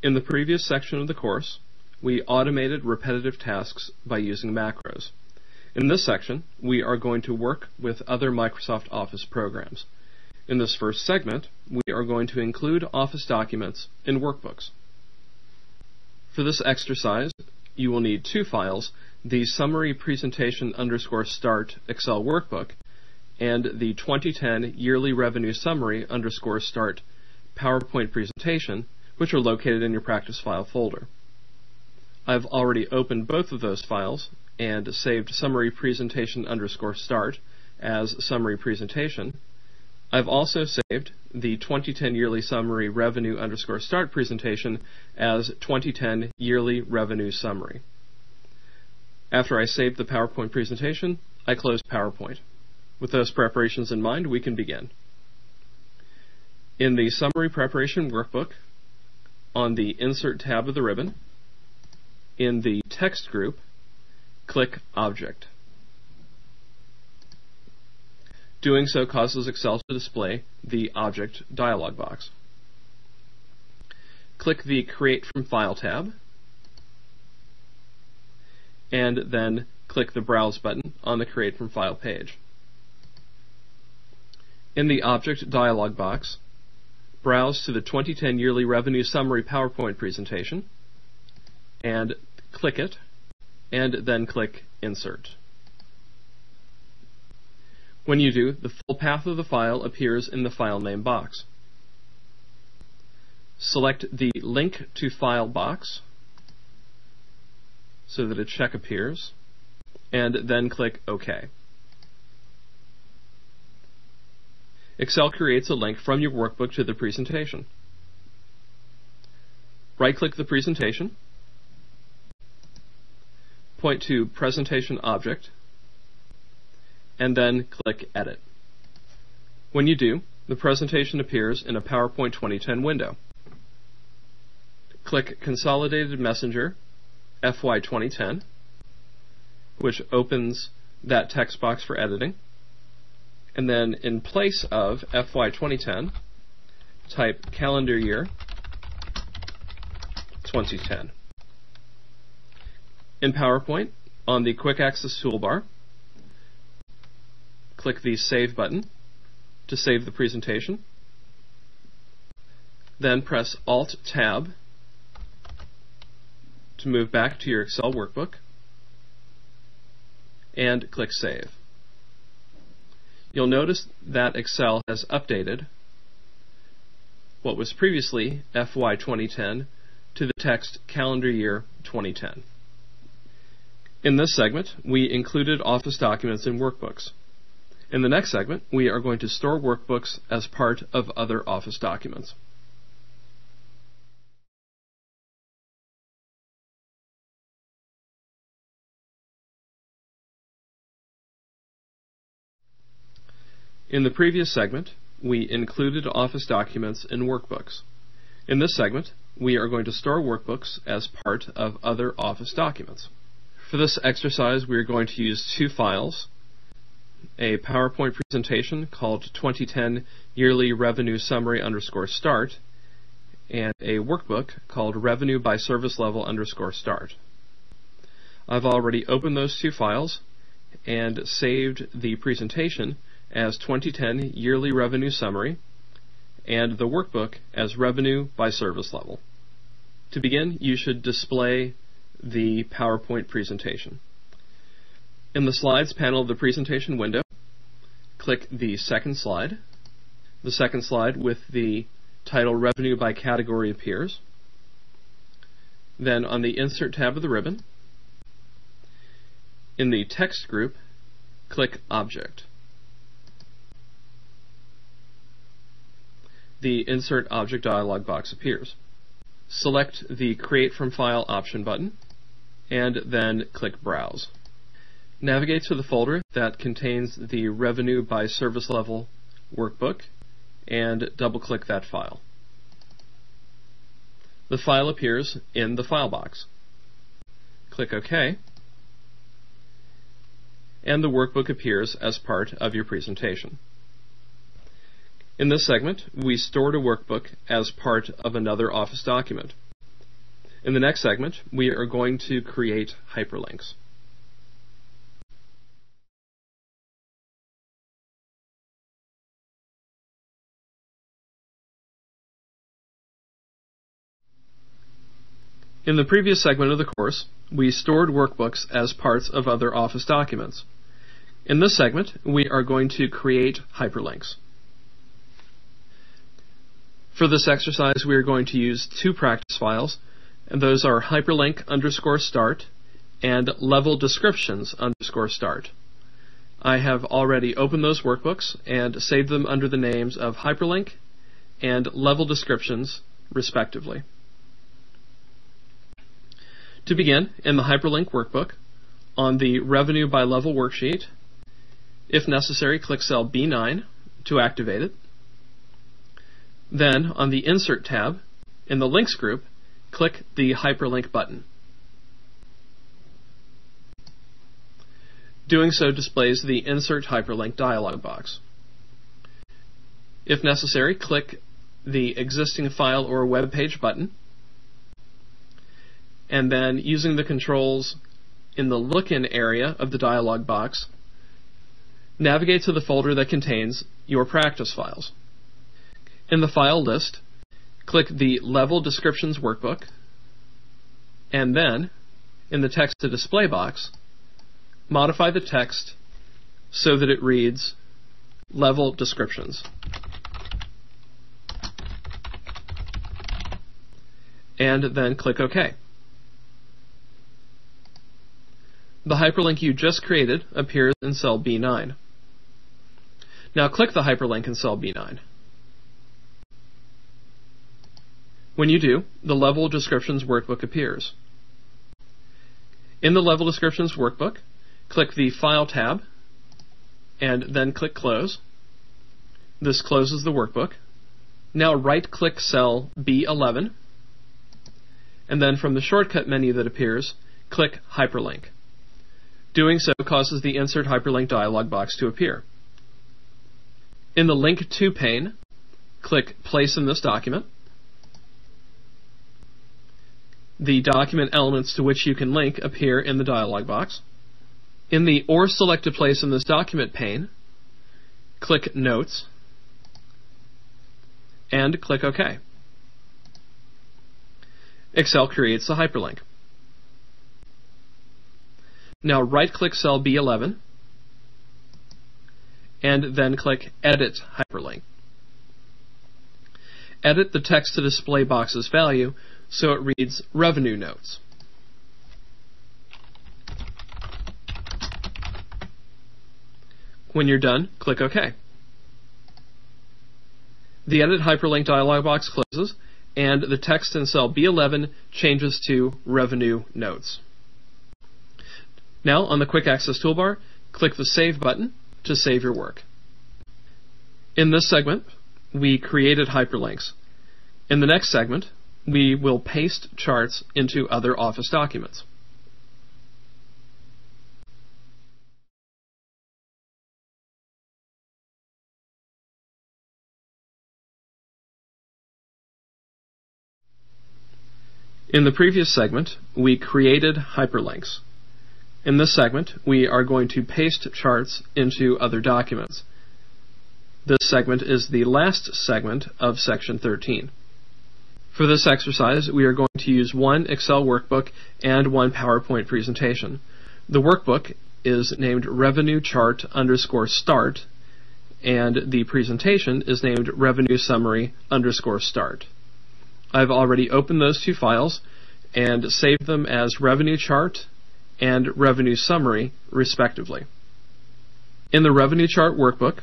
In the previous section of the course, we automated repetitive tasks by using macros. In this section, we are going to work with other Microsoft Office programs. In this first segment, we are going to include Office documents in workbooks. For this exercise, you will need two files, the summary presentation underscore start Excel workbook and the 2010 yearly revenue summary underscore start PowerPoint presentation, which are located in your practice file folder. I've already opened both of those files and saved summary presentation underscore start as summary presentation. I've also saved the 2010 yearly summary revenue underscore start presentation as 2010 yearly revenue summary. After I saved the PowerPoint presentation, I closed PowerPoint. With those preparations in mind, we can begin. In the Summary Preparation Workbook, on the Insert tab of the ribbon, in the Text group, click Object. Doing so causes Excel to display the Object dialog box. Click the Create from File tab, and then click the Browse button on the Create from File page. In the Object dialog box, browse to the 2010 Yearly Revenue Summary PowerPoint presentation and click it, and then click Insert. When you do, the full path of the file appears in the file name box. Select the Link to File box so that a check appears, and then click OK. Excel creates a link from your workbook to the presentation. Right-click the presentation, point to Presentation Object, and then click Edit. When you do, the presentation appears in a PowerPoint 2010 window. Click Consolidated Messenger FY 2010, which opens that text box for editing and then in place of FY 2010, type calendar year 2010. In PowerPoint, on the Quick Access toolbar, click the Save button to save the presentation. Then press Alt-Tab to move back to your Excel workbook and click Save you'll notice that Excel has updated what was previously FY 2010 to the text calendar year 2010. In this segment, we included Office documents in workbooks. In the next segment, we are going to store workbooks as part of other Office documents. In the previous segment, we included Office documents in workbooks. In this segment, we are going to store workbooks as part of other Office documents. For this exercise, we are going to use two files, a PowerPoint presentation called 2010 Yearly Revenue Summary underscore start, and a workbook called Revenue by Service Level underscore start. I've already opened those two files and saved the presentation as 2010 Yearly Revenue Summary and the workbook as Revenue by Service Level. To begin, you should display the PowerPoint presentation. In the Slides panel of the presentation window, click the second slide. The second slide with the title Revenue by Category appears. Then on the Insert tab of the ribbon, in the Text group, click Object. The Insert Object dialog box appears. Select the Create from File option button, and then click Browse. Navigate to the folder that contains the Revenue by Service Level workbook, and double-click that file. The file appears in the File box. Click OK, and the workbook appears as part of your presentation. In this segment, we stored a workbook as part of another Office document. In the next segment, we are going to create hyperlinks. In the previous segment of the course, we stored workbooks as parts of other Office documents. In this segment, we are going to create hyperlinks. For this exercise, we are going to use two practice files, and those are hyperlink underscore start and level descriptions underscore start. I have already opened those workbooks and saved them under the names of hyperlink and level descriptions, respectively. To begin, in the Hyperlink Workbook, on the Revenue by Level worksheet, if necessary, click cell B9 to activate it. Then, on the Insert tab, in the Links group, click the Hyperlink button. Doing so displays the Insert Hyperlink dialog box. If necessary, click the Existing File or Web Page button and then using the controls in the look-in area of the dialog box, navigate to the folder that contains your practice files. In the file list, click the Level Descriptions Workbook, and then, in the Text to Display box, modify the text so that it reads Level Descriptions. And then click OK. The hyperlink you just created appears in cell B9. Now click the hyperlink in cell B9. When you do, the Level Descriptions Workbook appears. In the Level Descriptions Workbook, click the File tab, and then click Close. This closes the workbook. Now right-click cell B11, and then from the shortcut menu that appears, click Hyperlink. Doing so causes the Insert Hyperlink dialog box to appear. In the Link to pane, click Place in this document. The document elements to which you can link appear in the dialog box. In the Or Select a Place in this document pane, click Notes and click OK. Excel creates the hyperlink. Now right click cell B11 and then click Edit Hyperlink. Edit the text to display box's value so it reads Revenue Notes. When you're done, click OK. The Edit Hyperlink dialog box closes, and the text in cell B11 changes to Revenue Notes. Now, on the Quick Access toolbar, click the Save button to save your work. In this segment, we created hyperlinks. In the next segment, we will paste charts into other Office documents. In the previous segment, we created hyperlinks. In this segment, we are going to paste charts into other documents. This segment is the last segment of section 13. For this exercise, we are going to use one Excel workbook and one PowerPoint presentation. The workbook is named Revenue Chart underscore start, and the presentation is named Revenue Summary underscore start. I've already opened those two files and saved them as Revenue Chart and revenue summary, respectively. In the revenue chart workbook,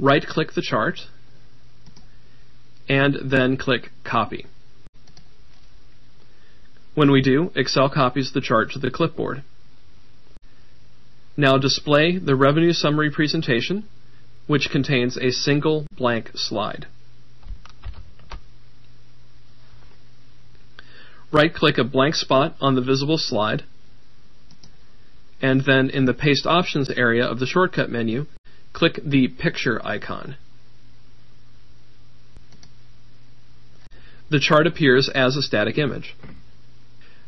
right click the chart and then click Copy. When we do, Excel copies the chart to the clipboard. Now display the revenue summary presentation, which contains a single blank slide. Right click a blank spot on the visible slide and then in the Paste Options area of the shortcut menu, click the picture icon. The chart appears as a static image.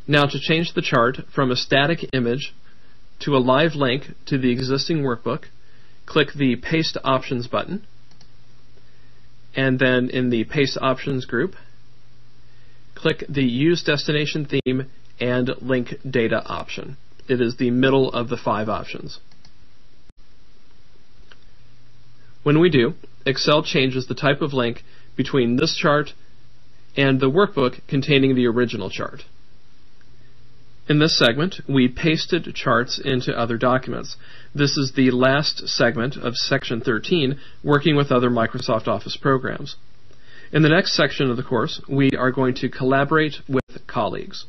Now to change the chart from a static image to a live link to the existing workbook, click the Paste Options button, and then in the Paste Options group, click the Use Destination Theme and Link Data option. It is the middle of the five options. When we do, Excel changes the type of link between this chart and the workbook containing the original chart. In this segment, we pasted charts into other documents. This is the last segment of Section 13, working with other Microsoft Office programs. In the next section of the course, we are going to collaborate with colleagues.